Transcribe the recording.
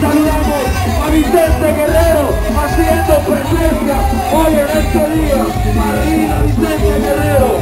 Saludamos a Vicente Guerrero haciendo presencia hoy en este día. Marina Vicente Guerrero.